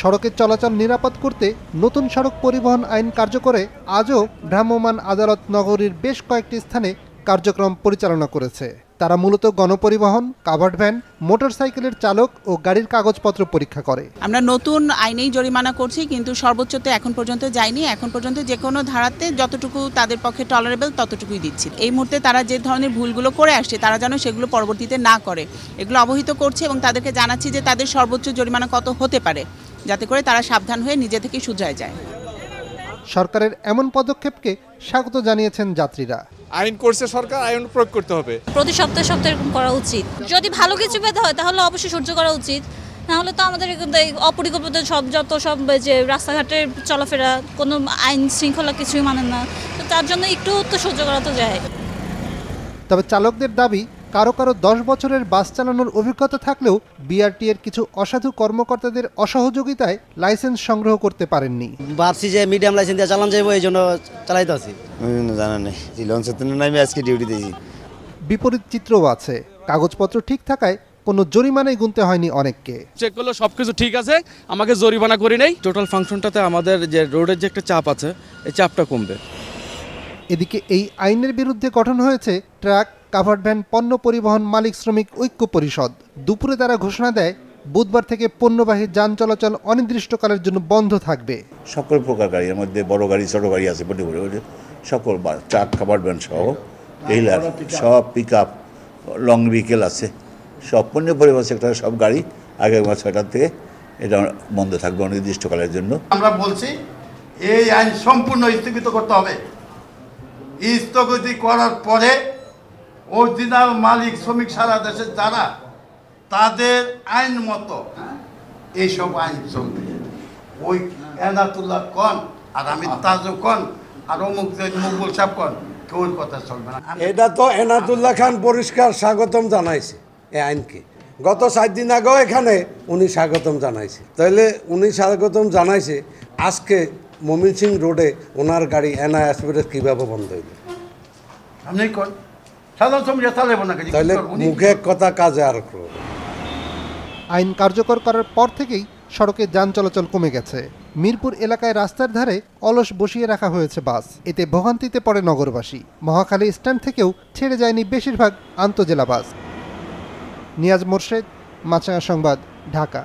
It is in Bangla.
সড়কে চলাচল নিরাপদ করতে নতুন সড়ক পরিবহন আইন কার্যকরে আজও ভ্রাম্যমাণ আদালত নগরীর বেশ কয়েকটি স্থানে কার্যক্রম পরিচালনা করেছে। তারা মূলত গণপরিবহন, কাভার্ড ভ্যান, মোটরসাইকেলের চালক ও গাড়ির কাগজপত্র পরীক্ষা করে। আমরা নতুন আইনেই জরিমানা করছি, কিন্তু সর্বোচ্চতে এখন পর্যন্ত যায়নি। এখন পর্যন্ত যে কোনো ধারাতে যতটুকু তাদের পক্ষে টলারেবল ততটুকুই দিচ্ছি। এই মুহূর্তে তারা যে ধরনের ভুলগুলো করে আসছে, তারা যেন সেগুলো পরবর্তীতে না করে। এগুলো অবহিত করছে এবং তাদেরকে জানাচ্ছি যে তাদের সর্বোচ্চ জরিমানা কত হতে পারে। যাতে করে তারা সাবধান হয়ে নিজে থেকে শুধরায় যায়। সরকারের এমন পদক্ষেপকে স্বাগত জানিয়েছেন যাত্রীরা। আইন করছে সরকার আইন প্রয়োগ করতে হবে। প্রতি সপ্তাহে সপ্তাহে এরকম করা উচিত। যদি ভালো কিছু পেতে হয় তাহলে অবশ্যই সহ্য করা উচিত। না হলে তো আমাদের অপরিকল্পিত সব যত সব যে রাস্তাঘাটের চলাফেরা কোনো আইন শৃঙ্খলা কিছুই মানে না। তো তার জন্য একটু তো সহ্য করা তো যায়। তবে চালকদের দাবি কারও কারও দশ বছরের বাস চালানোর অভিজ্ঞতা থাকলেও বিআরটি এর কিছু অসাধু কর্মকর্তাদের অসহযোগিতায় লাইসেন্স সংগ্রহ করতে পারেননি। ভাবছি যে মিডিয়াম লাইসেন্স দিয়ে চালান যাব এই জন্য চালাইতে আছি। জানা নেই। লঞ্চের জন্য আমি আজকে ডিউটি দিয়েছি। বিপরীত চিত্রও আছে। কাগজপত্র ঠিক থাকায় কোনো জরিমানাই গুনতে হয়নি অনেককে। চেক করল সব কিছু ঠিক আছে আমাকে জরিমানা করি নেই। টোটাল ফাংশনটাতে আমাদের যে রোডের যে একটা চাপ আছে এই চাপটা কমবে। এদিকে এই আইনের বিরুদ্ধে গঠন হয়েছে ট্রাক কাভার্ড ভ্যান পণ্য পরিবহন মালিক শ্রমিক ঐক্য পরিষদ। দুপুরে তারা ঘোষণা দেয় বুধবার থেকে পণ্যবাহী যান চলাচল অনির্দিষ্টকালের জন্য বন্ধ থাকবে। সকল প্রকার গাড়ির মধ্যে বড় গাড়ি ছোট গাড়ি আছে বড় বড় বড়, সকল ট্রাক খাবার ভ্যান সহ টেইলার সব পিক আপ লং ভেহিকেল আছে। সব পণ্য পরিবহন সেক্টরের সব গাড়ি আগামী ছয়টার থেকে এটা বন্ধ থাকবে অনির্দিষ্টকালের জন্য। আমরা বলছি এই আইন সম্পূর্ণ স্থগিত করতে হবে। স্থগিত করার পরে অরিজিনাল মালিক শ্রমিক সারা দেশে যারা তাদের আইন মতো এইসব আইন চলবে। ওই এনাতুল্লাহ কন আর আমি তাজও কন আর অমুক মুকুল সাহেব কন কেউর কথা চলবে না। এটা তো এনাতুল্লাহ খান পরিষ্কার স্বাগতম জানাইছে এই আইনকে। গত সাত দিন আগেও এখানে উনি স্বাগতম জানাইছে। তাহলে উনি স্বাগতম জানাইছে আজকে মমিন সিং রোডে ওনার গাড়ি এনআ এক্সপ্রেস কীভাবে বন্ধ হইল? আপনি কন? সাধারণ সমাজে চালাবো না তাহলে মুখে কথা কাজে আর আইন কার্যকর করার পর থেকেই সড়কে যান চলাচল কমে গেছে। মিরপুর এলাকায় রাস্তার ধারে অলস বসিয়ে রাখা হয়েছে বাস। এতে ভোগান্তিতে পড়ে নগরবাসী। মহাখালী স্ট্যান্ড থেকেও ছেড়ে যায়নি বেশিরভাগ আন্তজেলা বাস। নিয়াজ মোর্শেদ মাছাঙ্গা সংবাদ ঢাকা।